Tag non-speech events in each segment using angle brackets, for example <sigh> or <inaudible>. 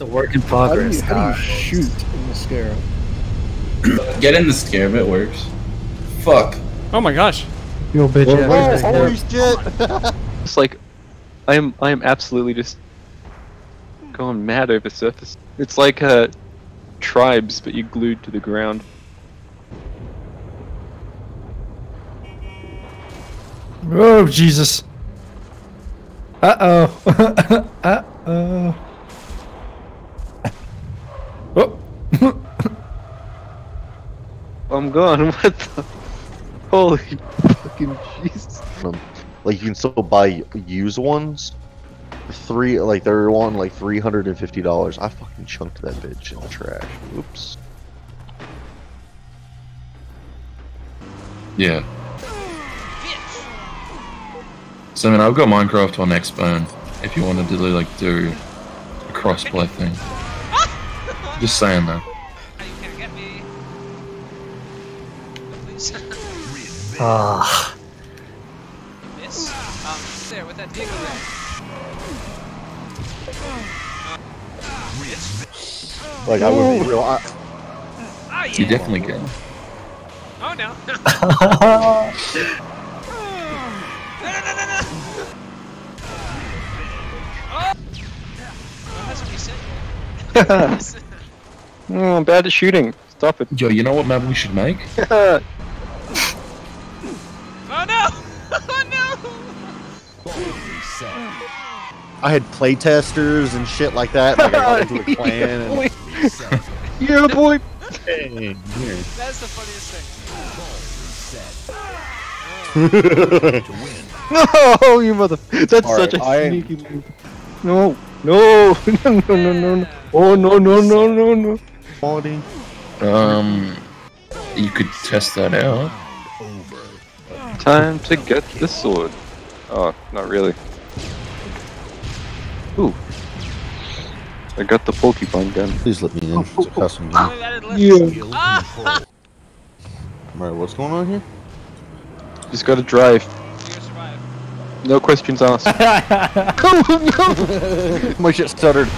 It's a work in How do progress. you, how do you shoot in the scarab? <clears throat> Get in the scarab, it works. Fuck. Oh my gosh. Yo, bitch. Well, yeah, where's where's shit! <laughs> It's like, I am I am absolutely just going mad over surface. It's like uh, tribes, but you're glued to the ground. Oh Jesus. Uh oh. <laughs> uh oh. Oh. <laughs> I'm gone. <laughs> What the? Holy fucking Jesus! Um, like you can still buy used ones. Three like they're on like three hundred and fifty dollars. I fucking chunked that bitch in the trash. Oops. Yeah. So I mean, I've got Minecraft on Xbone. If you wanted to do, like do a crossplay thing. Just saying that. How you can't get me? Please. Ah. Miss? Um, there, with that vehicle there. Like I would be real. I, Oh, yeah. You definitely can. Oh, no. no, no, no, no, no. Oh! Oh, that's what you said. <laughs> <laughs> Oh, I'm bad at shooting. Stop it. Yo, you know what map we should make? <laughs> Oh, no! <laughs> Oh, no! I had playtesters and shit like that. Like I got into a <laughs> clan. And, Yeah, boy. Hey, here. That's the funniest thing. No, oh, you mother. That's All such right, a I- sneaky move. No, no, no, no, no, no, no. Oh no, no, no, no, no. Quality. Um, you could test that out. Time to get the sword. Oh, not really. Ooh. I got the porcupine gun. Please let me in. It's a custom game. Only added left. Ah! Alright, what's going on here? Just gotta drive. No questions asked. <laughs> <laughs> My shit stuttered.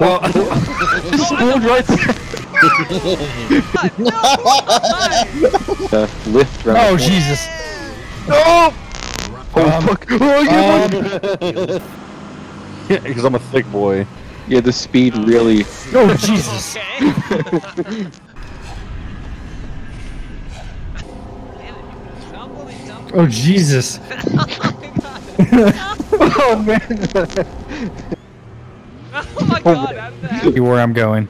Spoon right there. God, no! Why? Uh, lift round. Oh the corner. Jesus. Oh fuck! Oh <laughs> yeah, Um, Yeah, because I'm a thick boy. yeah, the speed really. oh Jesus. <laughs> Okay. Damn it, you stumbly dumb- Oh Jesus. <laughs> Oh my god. oh man. Oh my god, how did that? See where I'm going.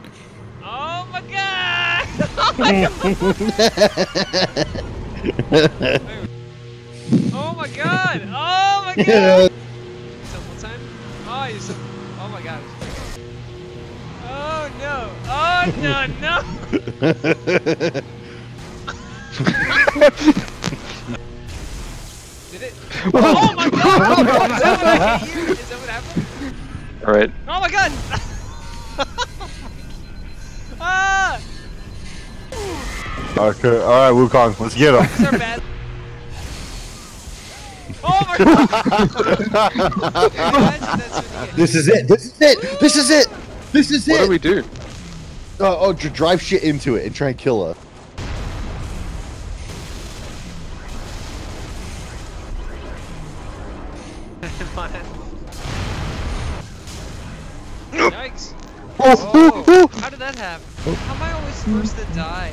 Oh my god! <laughs> Oh my god! Oh my god! <laughs> Oh my god! Oh, you sim- Oh my god. Oh no! Oh no, no! <laughs> Did it? Oh my god! Is that what I? Is that what happened? All right. Oh my god! <laughs> ah! Okay, alright, Wukong, let's get him. These are bad. Oh my god! Imagine that's what you get. this is it, this is it, this is it, this is What do it! we do? Oh, oh, drive shit into it and try and kill her. <laughs> <laughs> Yikes! Oh, how did that happen? How am I always first to die?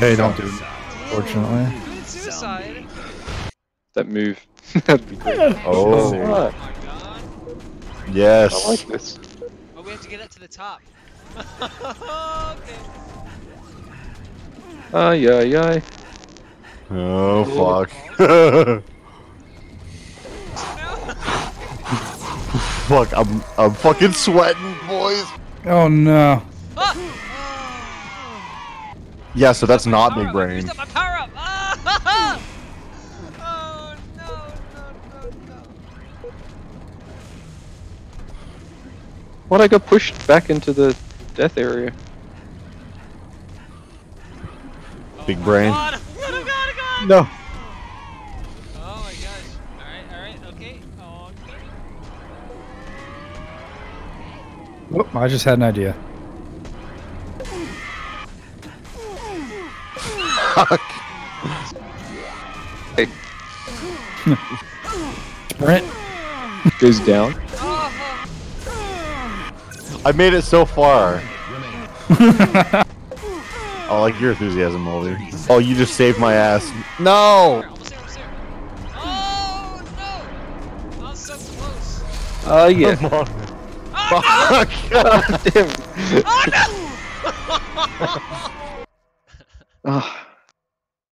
Hey, don't do it. Fortunately. Committed suicide? That move. <laughs> That'd be great. Oh, Oh my god. yes. I like this. Oh, we have to get up to the top. <laughs> okay. Ah, yeah, yeah. Oh, fuck. <laughs> fuck, I'm, I'm fucking sweating, boys. Oh no. Ah! Yeah, so that's not big brain. Up up! Ah! <laughs> Oh no, no, no, no. What? I got pushed back into the death area. Big brain. God, oh god, oh god! No. Oh my gosh. Alright, alright, okay. Okay. Oh, I just had an idea. Hey, <laughs> Sprint. goes down. I made it so far. <laughs> I like your enthusiasm, Mulder. Oh, you just saved my ass. No! almost there, almost there. Oh no! I was so close. Oh yeah. Oh Fuck! <laughs> Damn. no! Oh no! <laughs> Ah,